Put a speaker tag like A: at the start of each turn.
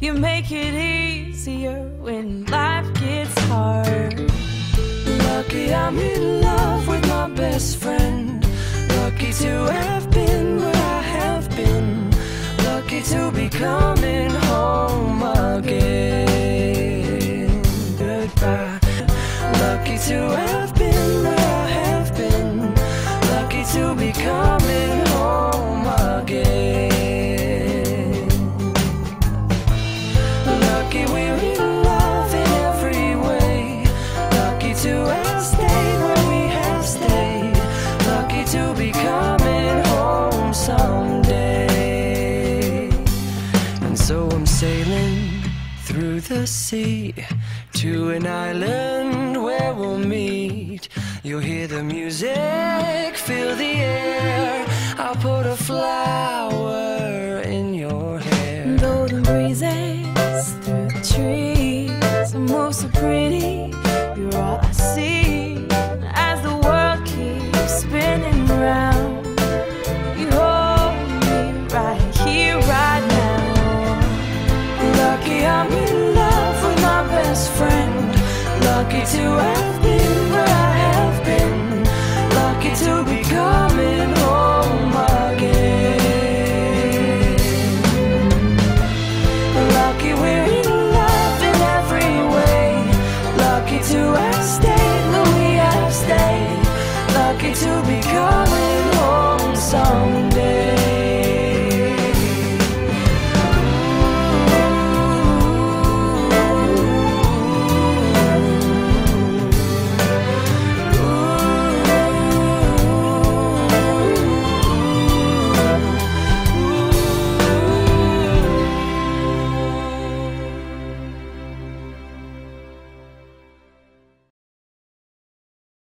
A: You make it easier when life gets hard.
B: Lucky I'm in love with my best friend. Lucky to the sea to an island where we'll meet. You'll hear the music, feel the air. I'll put a flower in your hair.
A: Golden breezes through the trees. You move so pretty. You're all I see
B: Friend. Lucky to